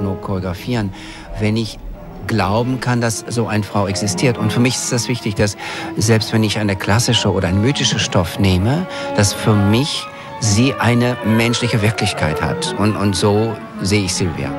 nur choreografieren, wenn ich glauben kann, dass so eine Frau existiert. Und für mich ist das wichtig, dass selbst wenn ich eine klassische oder ein mythische Stoff nehme, dass für mich sie eine menschliche Wirklichkeit hat. Und, und so sehe ich Silvia.